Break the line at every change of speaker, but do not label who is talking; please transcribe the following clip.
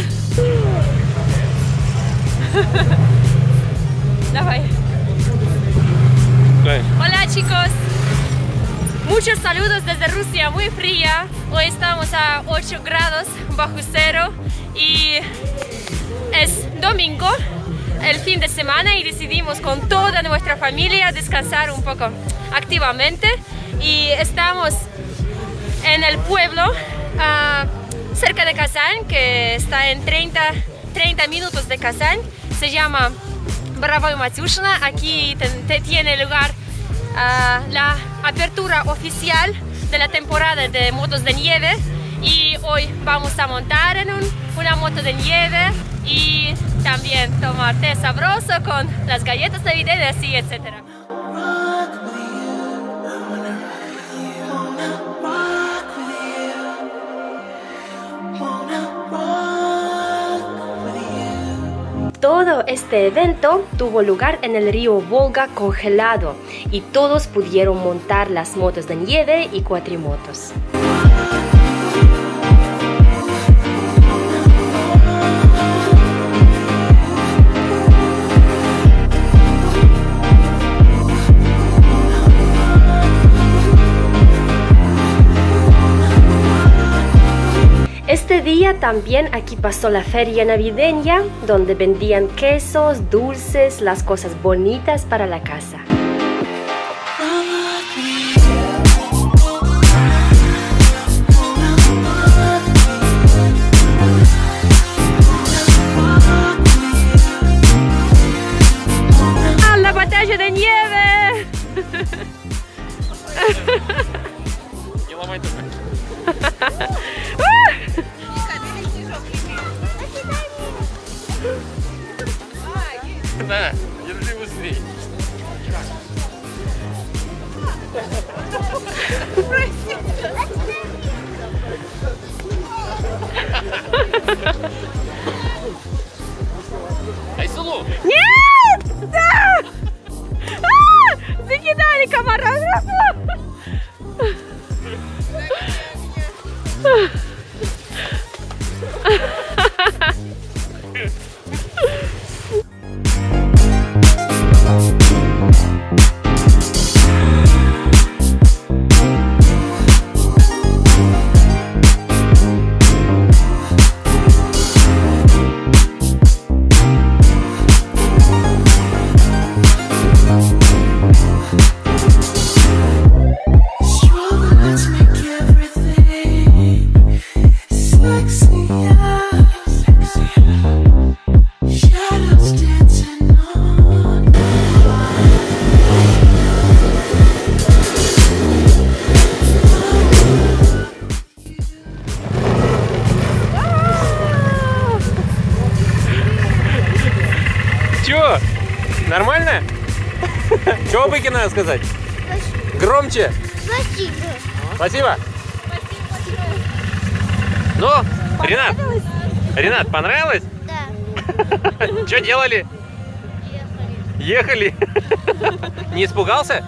Давай. Hola chicos. Muchos saludos desde Rusia, muy fría. Hoy estamos a 8 grados bajo cero y es domingo, el fin de semana y decidimos con toda nuestra familia descansar un poco activamente y estamos en el pueblo. Ah, cerca de Kazán que está en 30, 30 minutos de Kazán, se llama Bravo Matyushina, aquí tiene lugar ah, la apertura oficial de la temporada de motos de nieve. Y hoy vamos a montar en un- una moto de nieve y también tomar té sabroso con las galletas navideñas y etcétera. Todo este evento tuvo lugar en el río Volga congelado y todos pudieron montar las motos de nieve y cuatrimotos. Este día también aquí pasó la feria navideña, donde vendían quesos, dulces, las cosas bonitas para la casa.
На, держи быстрее. Айсулу!
Нет! Да! А! Закидали камарадов!
Struggle
Чё? Нормально? Чё Быки надо сказать? Громче!
Спасибо.
Спасибо! Ну, Ренат, Ренат, понравилось?
Да.
Что делали?
Ехали.
Ехали? Не испугался?